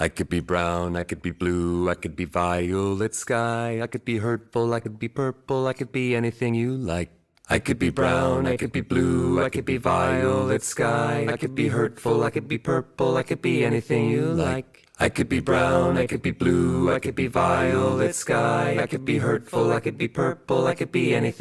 I could be brown, I could be blue, I could be violet sky, I could be hurtful, I could be purple, I could be anything you like. I could be brown, I could be blue, I could be violet sky, I could be hurtful, I could be purple, I could be anything you like. I could be brown, I could be blue, I could be violet sky, I could be hurtful, I could be purple, I could be anything.